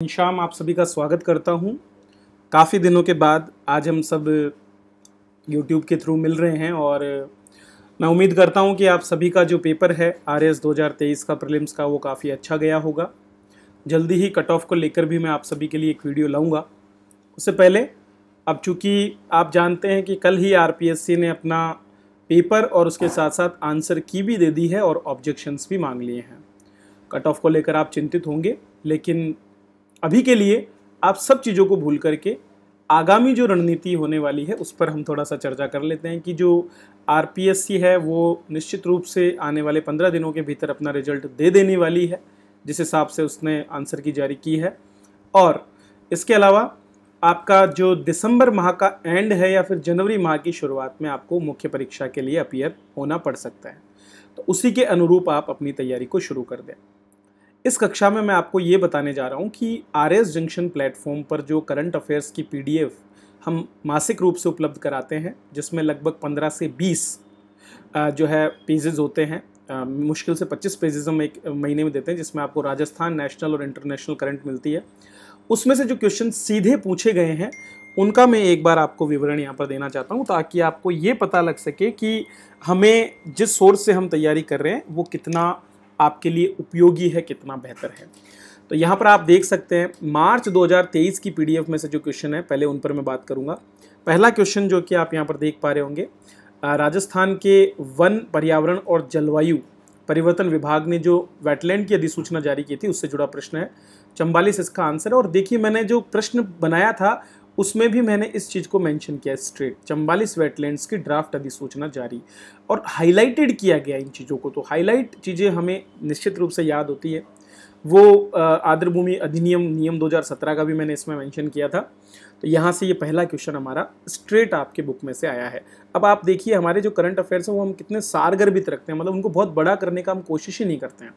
शाम आप सभी का स्वागत करता हूँ। काफ़ी दिनों के बाद आज हम सब YouTube के थ्रू मिल रहे हैं और मैं उम्मीद करता हूँ कि आप सभी का जो पेपर है आर एस दो हज़ार तेईस का प्रीलिम्स का, वो काफ़ी अच्छा गया होगा। जल्दी ही कट ऑफ़ को लेकर भी मैं आप सभी के लिए एक वीडियो लाऊँगा। उससे पहले, अब चूँकि आप जानते हैं कि कल ही आर ने अपना पेपर और उसके साथ साथ आंसर की भी दे दी है और ऑब्जेक्शंस भी मांग लिए हैं। कट ऑफ़ को लेकर आप चिंतित होंगे, लेकिन अभी के लिए आप सब चीज़ों को भूल करके आगामी जो रणनीति होने वाली है, उस पर हम थोड़ा सा चर्चा कर लेते हैं कि जो आरपीएससी है, वो निश्चित रूप से आने वाले पंद्रह दिनों के भीतर अपना रिज़ल्ट दे देने वाली है, जिस हिसाब से उसने आंसर की जारी की है। और इसके अलावा आपका जो दिसंबर माह का एंड है या फिर जनवरी माह की शुरुआत में आपको मुख्य परीक्षा के लिए अपियर होना पड़ सकता है। तो उसी के अनुरूप आप अपनी तैयारी को शुरू कर दें। इस कक्षा में मैं आपको ये बताने जा रहा हूँ कि आर एस जंक्शन प्लेटफॉर्म पर जो करंट अफेयर्स की पीडीएफ हम मासिक रूप से उपलब्ध कराते हैं, जिसमें लगभग 15 से 20 जो है पेजेज़ होते हैं। मुश्किल से 25 पेजेस हम एक महीने में देते हैं, जिसमें आपको राजस्थान नेशनल और इंटरनेशनल करंट मिलती है। उसमें से जो क्वेश्चन सीधे पूछे गए हैं, उनका मैं एक बार आपको विवरण यहाँ पर देना चाहता हूँ, ताकि आपको ये पता लग सके कि हमें जिस सोर्स से हम तैयारी कर रहे हैं, वो कितना आपके लिए उपयोगी है, कितना बेहतर है। तो यहाँ पर आप देख सकते हैं, मार्च 2023 की पीडीएफ में से जो क्वेश्चन है, पहले उन पर मैं बात करूँगा। पहला क्वेश्चन जो कि आप यहाँ पर देख पा रहे होंगे राजस्थान के वन पर्यावरण और जलवायु परिवर्तन विभाग ने जो वेटलैंड की अधिसूचना जारी की थी, उससे जुड़ा प्रश्न है। चंबालीस इसका आंसर है और देखिए मैंने जो प्रश्न बनाया था उसमें भी मैंने इस चीज़ को मेंशन किया स्ट्रेट चंबालीस वेटलैंड्स की ड्राफ्ट अधिसूचना जारी। और हाईलाइटेड किया गया इन चीज़ों को। तो हाईलाइट चीज़ें हमें निश्चित रूप से याद होती है। वो आर्द्रभूमि अधिनियम, नियम 2017 का भी मैंने इसमें मेंशन किया था। तो यहाँ से ये पहला क्वेश्चन हमारा स्ट्रेट आपके बुक में से आया है। अब आप देखिए, हमारे जो करंट अफेयर्स हैं, वो हम कितने सारगर्भित रखते हैं। मतलब उनको बहुत बड़ा करने का हम कोशिश ही नहीं करते हैं।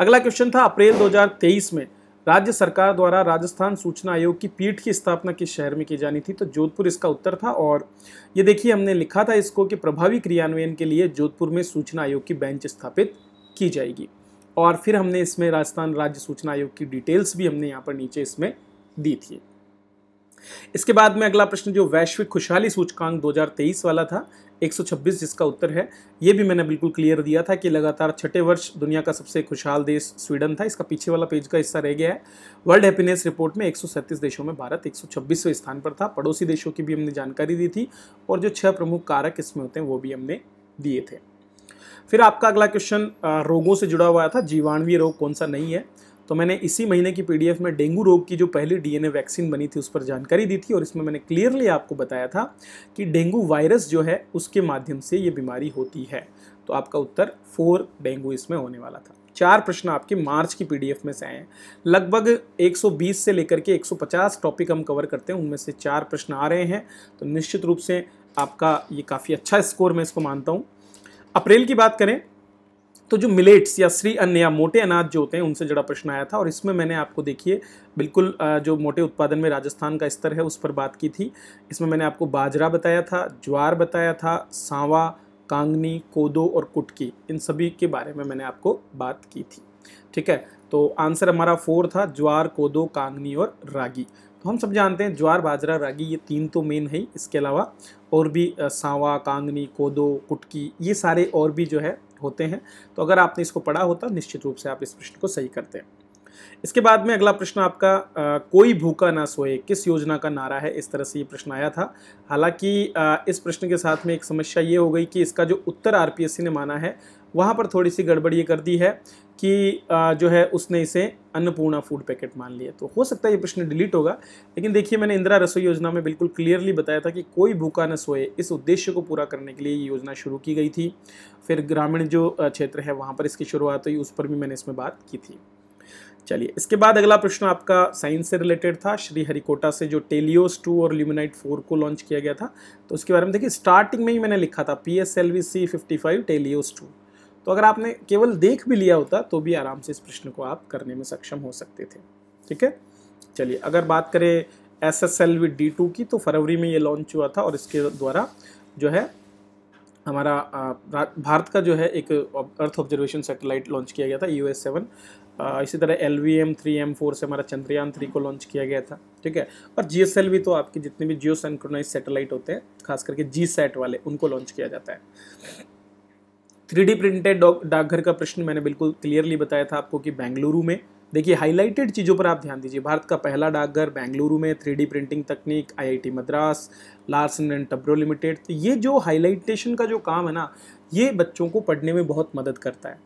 अगला क्वेश्चन था अप्रैल 2023 में। राज्य सरकार द्वारा राजस्थान सूचना आयोग की पीठ की स्थापना किस शहर में की जानी थी तो जोधपुर इसका उत्तर था। और ये देखिए, हमने लिखा था इसको कि प्रभावी क्रियान्वयन के लिए जोधपुर में सूचना आयोग की बेंच स्थापित की जाएगी। और फिर हमने इसमें राजस्थान राज्य सूचना आयोग की डिटेल्स भी हमने यहाँ पर नीचे इसमें दी थी। इसके बाद में अगला प्रश्न जो वैश्विक खुशहाली सूचकांक 2023 वाला था 126 जिसका उत्तर है, ये भी मैंने बिल्कुल क्लियर दिया था कि लगातार छठे वर्ष दुनिया का सबसे खुशहाल देश स्वीडन था। इसका पीछे वाला पेज का हिस्सा रह गया है। वर्ल्ड हैप्पीनेस रिपोर्ट में एक देशों में भारत एक स्थान पर था। पड़ोसी देशों की भी हमने जानकारी दी थी और जो छह प्रमुख कारक इसमें होते हैं, वो भी हमने दिए थे। फिर आपका अगला क्वेश्चन रोगों से जुड़ा हुआ था। जीवाणवीय रोग कौन सा नहीं है? तो मैंने इसी महीने की पीडीएफ में डेंगू रोग की जो पहली डीएनए वैक्सीन बनी थी, उस पर जानकारी दी थी और इसमें मैंने क्लियरली आपको बताया था कि डेंगू वायरस जो है, उसके माध्यम से ये बीमारी होती है। तो आपका उत्तर, फोर डेंगू इसमें होने वाला था। चार प्रश्न आपके मार्च की पीडीएफ में से आए हैं। लगभग 120 से लेकर के 150 टॉपिक हम कवर करते हैं, उनमें से चार प्रश्न आ रहे हैं। तो निश्चित रूप से आपका ये काफ़ी अच्छा स्कोर मैं इसको मानता हूँ। अप्रैल की बात करें तो जो मिलेट्स या श्री अन्न या मोटे अनाज जो होते हैं, उनसे जुड़ा प्रश्न आया था और इसमें मैंने आपको देखिए, बिल्कुल जो मोटे उत्पादन में राजस्थान का स्तर है उस पर बात की थी। इसमें मैंने आपको बाजरा बताया था, ज्वार बताया था, सांवा, कांगनी, कोदो और कुटकी, इन सभी के बारे में मैंने आपको बात की थी। ठीक है तो आंसर हमारा फोर था, ज्वार, कोदो, कांगनी और रागी। तो हम सब जानते हैं, ज्वार, बाजरा, रागी, ये तीन तो मेन है इसके अलावा और भी सांवा, कांगनी, कोदो, कुटकी, ये सारे और भी जो है होते हैं तो अगर आपने इसको पढ़ा होता निश्चित रूप से आप इस प्रश्न को सही करते हैं। इसके बाद में अगला प्रश्न आपका आ, कोई भूखा ना सोए किस योजना का नारा है? इस तरह से ये प्रश्न आया था। हालाँकि इस प्रश्न के साथ में एक समस्या ये हो गई कि इसका जो उत्तर आरपीएससी ने माना है वहाँ पर थोड़ी सी गड़बड़ ये कर दी है कि जो है उसने इसे अन्नपूर्णा फ़ूड पैकेट मान लिया। तो हो सकता है ये प्रश्न डिलीट होगा, लेकिन देखिए मैंने इंदिरा रसोई योजना में बिल्कुल क्लियरली बताया था कि कोई भूखा न सोए, इस उद्देश्य को पूरा करने के लिए ये योजना शुरू की गई थी। फिर ग्रामीण जो क्षेत्र है वहाँ पर इसकी शुरुआत हुई, उस पर भी मैंने इसमें बात की थी। चलिए, इसके बाद अगला प्रश्न आपका साइंस से रिलेटेड था, श्री हरिकोटा से जो टेलियोस टू और ल्यूमिनाइट फोर को लॉन्च किया गया था। तो उसके बारे में देखिए, स्टार्टिंग में ही मैंने लिखा था, P S L V C fifty five TeLEOS two. तो अगर आपने केवल देख भी लिया होता तो भी आराम से इस प्रश्न को आप करने में सक्षम हो सकते थे। ठीक है? चलिए, अगर बात करें S S L V D two की तो फरवरी में ये लॉन्च हुआ था और इसके द्वारा जो है, हमारा भारत का जो है एक अर्थ ऑब्जर्वेशन सैटेलाइट लॉन्च किया गया था यू एस सेवन इसी तरह L V M three M four से हमारा चंद्रयान थ्री को लॉन्च किया गया था। ठीक है? और जी एस एल भी तो आपके जितने भी जियो सेंक्रोनाइज सैटेलाइट होते हैं, खास करके जी सैट वाले, उनको लॉन्च किया जाता है। थ्री प्रिंटेड डाकघर का प्रश्न मैंने बिल्कुल क्लियरली बताया था आपको कि बेंगलुरु में। देखिए, हाईलाइटेड चीज़ों पर आप ध्यान दीजिए। भारत का पहला डाकघर बेंगलुरु में, थ्री प्रिंटिंग तकनीक, IIT Madras, Larsen and Toubro limited. तो ये जो हाईलाइटेशन का जो काम है ना, ये बच्चों को पढ़ने में बहुत मदद करता है।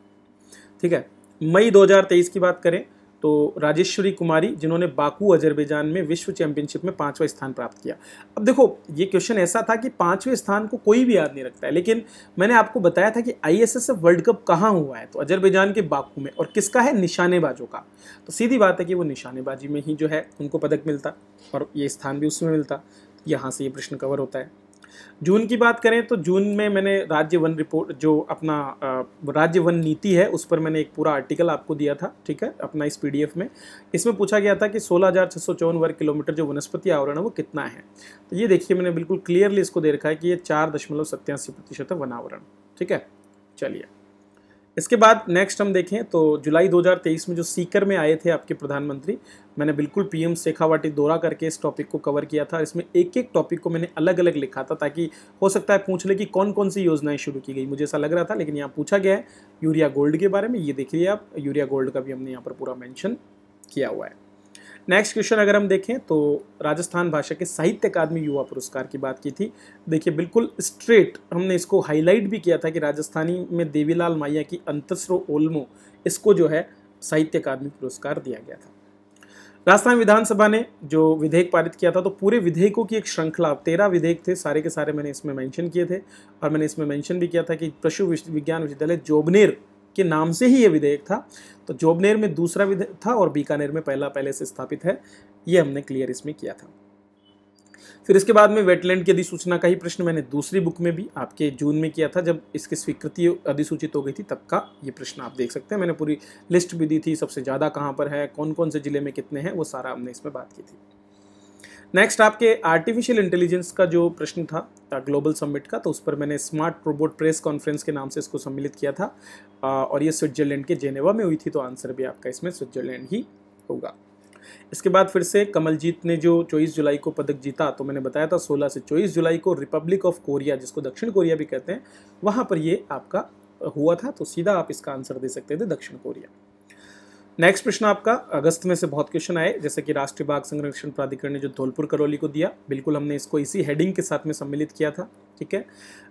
ठीक है? मई 2023 की बात करें तो राजेश्वरी कुमारी, जिन्होंने बाकू, अजरबैजान में विश्व चैंपियनशिप में पांचवा स्थान प्राप्त किया। अब देखो, ये क्वेश्चन ऐसा था कि पाँचवें स्थान को कोई भी याद नहीं रखता है, लेकिन मैंने आपको बताया था कि आई वर्ल्ड कप कहाँ हुआ है तो अजरबैजान के बाकू में, और किसका है? निशानेबाजों का। तो सीधी बात है कि वो निशानेबाजी में ही जो है, उनको पदक मिलता, और ये स्थान भी उसमें मिलता। यहाँ से ये प्रश्न कवर होता है। जून की बात करें तो जून में मैंने राज्य वन रिपोर्ट, जो अपना राज्य वन नीति है, उस पर मैंने एक पूरा आर्टिकल आपको दिया था, ठीक है, अपना इस पीडीएफ में। इसमें पूछा गया था कि सोलह वर्ग किलोमीटर जो वनस्पति आवरण है, वो कितना है? तो ये देखिए, मैंने बिल्कुल क्लियरली इसको दे रखा है कि ये चार दशमलव सत्यासी प्रतिशत है वनावरण ठीक है? चलिए। इसके बाद नेक्स्ट हम देखें तो जुलाई 2023 में जो सीकर में आए थे आपके प्रधानमंत्री, मैंने बिल्कुल पीएम शेखावाटी दौरा करके इस टॉपिक को कवर किया था इसमें एक एक टॉपिक को मैंने अलग अलग लिखा था ताकि हो सकता है पूछ ले कि कौन कौन सी योजनाएँ शुरू की गई। मुझे ऐसा लग रहा था, लेकिन यहाँ पूछा गया है, यूरिया गोल्ड के बारे में। ये देख देखिए आप, यूरिया गोल्ड का भी हमने यहाँ पर पूरा मैंशन किया हुआ है। नेक्स्ट क्वेश्चन अगर हम देखें तो राजस्थान भाषा के साहित्य अकादमी युवा पुरस्कार की बात की थी। देखिए, बिल्कुल स्ट्रेट हमने इसको हाईलाइट भी किया था कि राजस्थानी में देवीलाल माइया की अंतस्रो ओल्मो, इसको जो है साहित्य अकादमी पुरस्कार दिया गया था। राजस्थान विधानसभा ने जो विधेयक पारित किया था तो पूरे विधेयकों की एक श्रृंखला तेरह विधेयक थे, सारे के सारे मैंने इसमें मेंशन किए थे और मैंने इसमें मेंशन भी किया था कि पशु विज्ञान विश्वविद्यालय जोबनेर के नाम से ही ये विधेयक था। तो जोबनेर में दूसरा विधेयक था और बीकानेर में पहला पहले से स्थापित है, ये हमने क्लियर इसमें किया था। फिर इसके बाद में वेटलैंड की अधिसूचना का ही प्रश्न मैंने दूसरी बुक में भी आपके जून में किया था, जब इसकी स्वीकृति अधिसूचित हो गई थी, तब का ये प्रश्न आप देख सकते हैं। मैंने पूरी लिस्ट भी दी थी, सबसे ज़्यादा कहाँ पर है कौन कौन से ज़िले में कितने हैं, वो सारा हमने इसमें बात की थी। नेक्स्ट आपके आर्टिफिशियल इंटेलिजेंस का जो प्रश्न था ग्लोबल समिट का तो उस पर मैंने स्मार्ट रोबोट प्रेस कॉन्फ्रेंस के नाम से इसको सम्मिलित किया था। और ये स्विट्जरलैंड के जेनेवा में हुई थी तो आंसर भी आपका इसमें स्विट्जरलैंड ही होगा। इसके बाद फिर से कमलजीत ने जो 24 जुलाई को पदक जीता तो मैंने बताया था 16 से 24 जुलाई को रिपब्लिक ऑफ़ कोरिया जिसको दक्षिण कोरिया भी कहते हैं, वहाँ पर ये आपका हुआ था तो सीधा आप इसका आंसर दे सकते थे दक्षिण कोरिया। नेक्स्ट प्रश्न आपका, अगस्त में से बहुत क्वेश्चन आए, जैसे कि राष्ट्रीय बाघ संरक्षण प्राधिकरण ने जो धौलपुर करौली को दिया, बिल्कुल हमने इसको इसी हेडिंग के साथ में सम्मिलित किया था, ठीक है?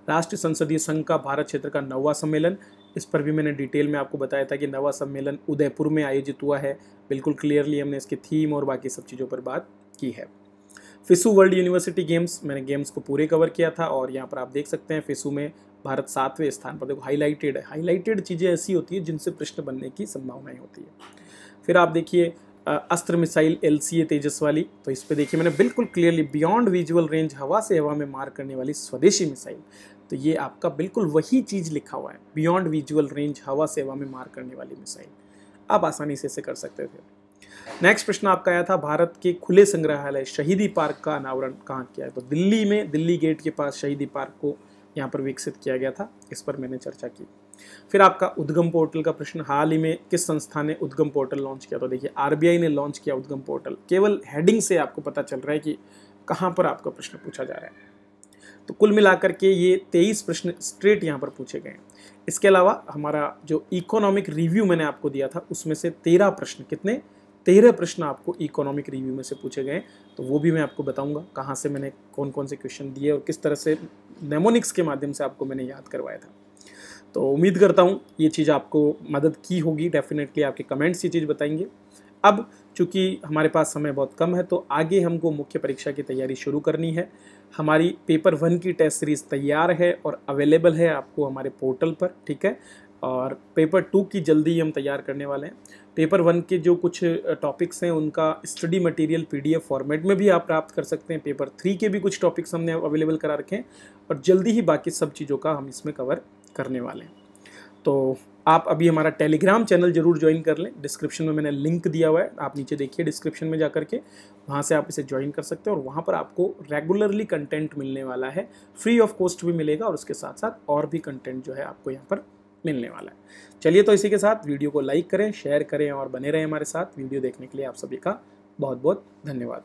राष्ट्रीय संसदीय संघ का भारत क्षेत्र का नवा सम्मेलन, इस पर भी मैंने डिटेल में आपको बताया था कि नवा सम्मेलन उदयपुर में आयोजित हुआ है, बिल्कुल क्लियरली हमने इसकी थीम और बाकी सब चीज़ों पर बात की है। फिसू वर्ल्ड यूनिवर्सिटी गेम्स, मैंने गेम्स को पूरे कवर किया था और यहाँ पर आप देख सकते हैं, फिसू में भारत सातवें स्थान पर, देखो हाईलाइटेड है। हाईलाइटेड चीज़ें ऐसी होती है जिनसे प्रश्न बनने की संभावनाएँ होती है। फिर आप देखिए अस्त्र मिसाइल एल सी तेजस वाली तो इस पर देखिए मैंने बिल्कुल क्लियरली बियॉन्ड विजुअल रेंज हवा से हवा में मार करने वाली स्वदेशी मिसाइल। तो ये आपका बिल्कुल वही चीज़ लिखा हुआ है बियॉन्ड विजुअल रेंज हवा से हवा में मार करने वाली मिसाइल। आप आसानी से इसे कर सकते थे। नेक्स्ट प्रश्न आपका आया था, भारत के खुले संग्रहालय शहीदी पार्क का अनावरण कहाँ किया है? तो दिल्ली में, दिल्ली गेट के पास शहीदी पार्क को यहाँ पर विकसित किया गया था, इस पर मैंने चर्चा की। फिर आपका उद्गम पोर्टल का प्रश्न, हाल ही में किस संस्था ने उद्गम पोर्टल लॉन्च किया? तो देखिए, आरबीआई ने लॉन्च किया उद्गम पोर्टल। केवल हेडिंग से आपको पता चल रहा है कि कहाँ पर आपका प्रश्न पूछा जा रहा है। तो कुल मिलाकर के ये तेईस प्रश्न स्ट्रेट यहाँ पर पूछे गए इसके अलावा हमारा जो इकोनॉमिक रिव्यू मैंने आपको दिया था, उसमें से तेरह प्रश्न, कितने? तेरह प्रश्न आपको इकोनॉमिक रिव्यू में से पूछे गए तो वो भी मैं आपको बताऊँगा, कहाँ से मैंने कौन कौन से क्वेश्चन दिए और किस तरह से नेमोनिक्स के माध्यम से आपको मैंने याद करवाया था। तो उम्मीद करता हूँ ये चीज़ आपको मदद की होगी। डेफिनेटली आपके कमेंट्स ये चीज़ बताएँगे। अब चूँकि हमारे पास समय बहुत कम है तो आगे हमको मुख्य परीक्षा की तैयारी शुरू करनी है। हमारी पेपर वन की टेस्ट सीरीज़ तैयार है और अवेलेबल है आपको हमारे पोर्टल पर, ठीक है? और पेपर टू की जल्दी ही हम तैयार करने वाले हैं। पेपर वन के जो कुछ टॉपिक्स हैं, उनका स्टडी मटेरियल पीडीएफ फॉर्मेट में भी आप प्राप्त कर सकते हैं। पेपर थ्री के भी कुछ टॉपिक्स हमने अवेलेबल करा रखे हैं और जल्दी ही बाकी सब चीज़ों का हम इसमें कवर करने वाले हैं। तो आप अभी हमारा टेलीग्राम चैनल ज़रूर ज्वाइन कर लें। डिस्क्रिप्शन में मैंने लिंक दिया हुआ है। आप नीचे देखिए डिस्क्रिप्शन में जा करके वहाँ से आप इसे ज्वाइन कर सकते हैं और वहाँ पर आपको रेगुलरली कंटेंट मिलने वाला है। फ्री ऑफ़ कॉस्ट भी मिलेगा और उसके साथ साथ और भी कंटेंट जो है आपको यहाँ पर मिलने वाला है। चलिए तो इसी के साथ वीडियो को लाइक करें शेयर करें और बने रहें हमारे साथ। वीडियो देखने के लिए आप सभी का बहुत बहुत धन्यवाद।